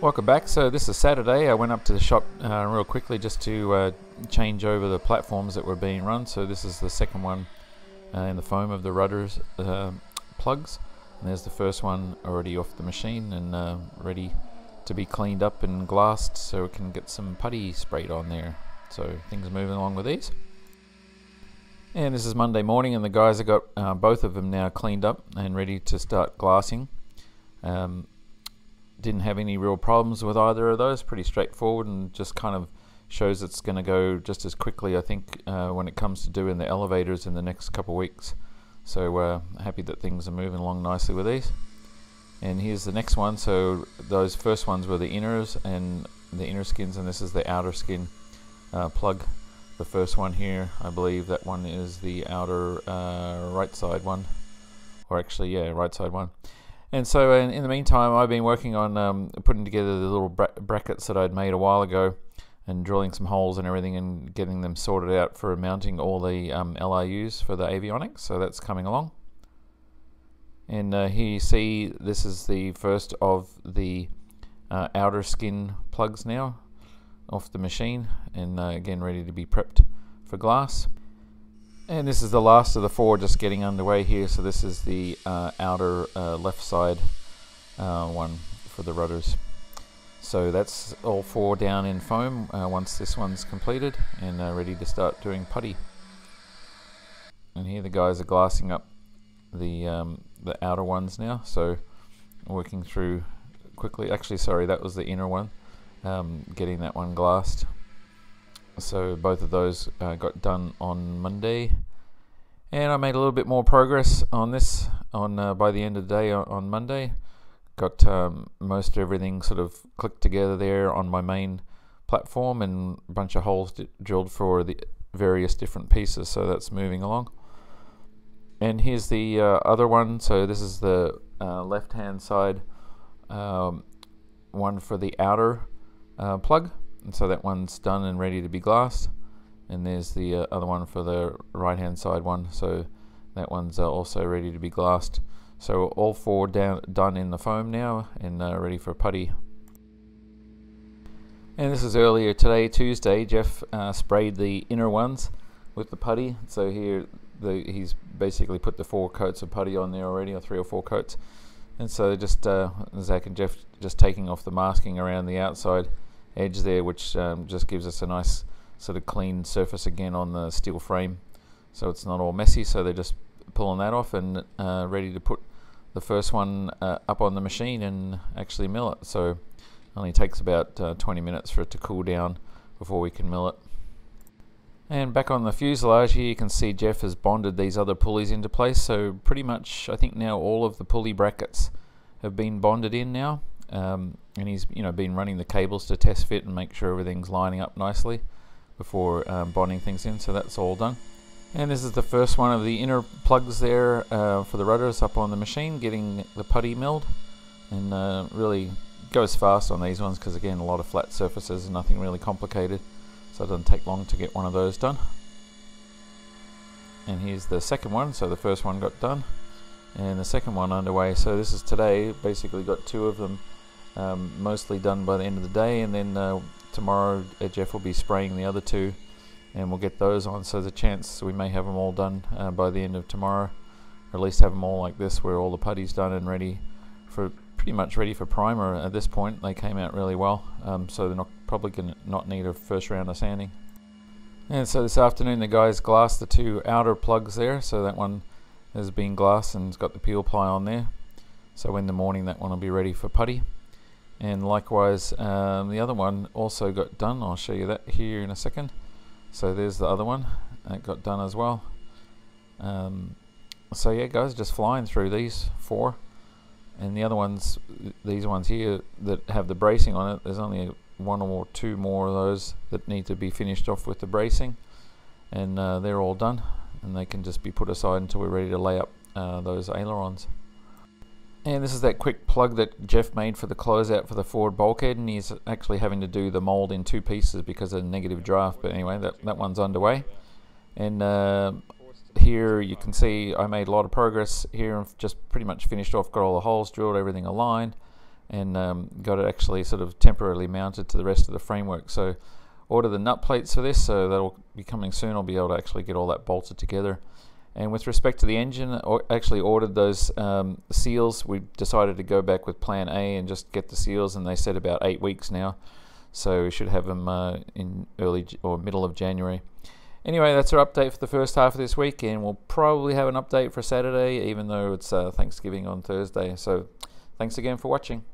Welcome back. So this is Saturday. I went up to the shop uh, real quickly just to uh, change over the platforms that were being run. So this is the second one uh, in the foam of the rudders uh, plugs. And there's the first one already off the machine and uh, ready to be cleaned up and glassed so it can get some putty sprayed on there. So things are moving along with these. And this is Monday morning and the guys have got uh, both of them now cleaned up and ready to start glassing. Um, didn't have any real problems with either of those. Pretty straightforward and just kind of shows it's going to go just as quickly, I think, uh, when it comes to doing the elevators in the next couple of weeks. So uh, happy that things are moving along nicely with these. And here's the next one. So those first ones were the inners and the inner skins, and this is the outer skin uh, plug. The first one here, I believe that one is the outer uh, right side one, or actually, yeah, right side one. And so, in, in, the meantime, I've been working on um, putting together the little bra brackets that I'd made a while ago and drilling some holes and everything and getting them sorted out for mounting all the um, for the avionics. So that's coming along. And uh, here you see this is the first of the uh, outer skin plugs now off the machine and uh, again ready to be prepped for glass. And this is the last of the four just getting underway here. So this is the uh, outer uh, left side uh, one for the rudders. So that's all four down in foam uh, once this one's completed and uh, ready to start doing putty. And here the guys are glassing up the um, the outer ones now. So working through quickly. Actually, sorry, that was the inner one. Um, getting that one glassed so both of those uh, got done on Monday. And I made a little bit more progress on this on uh, by the end of the day on, on Monday. Got um, most everything sort of clicked together there on my main platform and a bunch of holes drilled for the various different pieces. So that's moving along. And here's the uh, other one. So this is the uh, left hand side um, one for the outer uh, plug and so that one's done and ready to be glassed. And there's the uh, other one for the right hand side one. So that one's uh, also ready to be glassed. So all four down done in the foam now and uh, ready for putty. And this is earlier today Tuesday. Jeff uh, sprayed the inner ones with the putty. So here the, he's basically put the four coats of putty on there already or three or four coats. And so just uh, Zach and Jeff just taking off the masking around the outside edge there which um, just gives us a nice sort of clean surface again on the steel frame. So it's not all messy so they're just pulling that off and uh, ready to put the first one uh, up on the machine and actually mill it. So only takes about uh, 20 minutes for it to cool down before we can mill it. And back on the fuselage here you can see Jeff has bonded these other pulleys into place. So pretty much I think now all of the pulley brackets have been bonded in now. Um, and he's you know been running the cables to test fit and make sure everything's lining up nicely before um, bonding things in. So that's all done. And this is the first one of the inner plugs there uh, for the rudders up on the machine getting the putty milled. And uh, really goes fast on these ones because again a lot of flat surfaces and nothing really complicated. So it doesn't take long to get one of those done. And here's the second one. So the first one got done. And the second one underway. So this is today. Basically got two of them um, mostly done by the end of the day and then uh, tomorrow Jeff will be spraying the other two and we'll get those on. So there's a chance we may have them all done uh, by the end of tomorrow or at least have them all like this where all the putty's done and ready for pretty much ready for primer at this point. They came out really well um, so they're not probably going to not need a first round of sanding. And so this afternoon the guys glassed the two outer plugs there. So that one has been glassed and it's got the peel ply on there. So in the morning that one will be ready for putty and likewise um, the other one also got done. I'll show you that here in a second. So there's the other one. That got done as well. Um, so yeah guys just flying through these four. And the other ones these ones here that have the bracing on it there's only one or two more of those that need to be finished off with the bracing. And uh, they're all done. And they can just be put aside until we're ready to lay up uh, those ailerons and this is that quick plug that Jeff made for the closeout for the forward bulkhead, and he's actually having to do the mold in two pieces because of negative draft. But anyway, that, that one's underway. And uh, here you can see I made a lot of progress here and just pretty much finished off, got all the holes drilled, everything aligned. and um, got it actually sort of temporarily mounted to the rest of the framework. So order the nut plates for this, so that'll be coming soon. I'll be able to actually get all that bolted together. And with respect to the engine, I actually ordered those um, seals. We decided to go back with Plan A and just get the seals, and they said about eight weeks now. So we should have them uh, in early or middle of January. Anyway, that's our update for the first half of this week, and we'll probably have an update for Saturday, even though it's uh, Thanksgiving on Thursday. So thanks again for watching.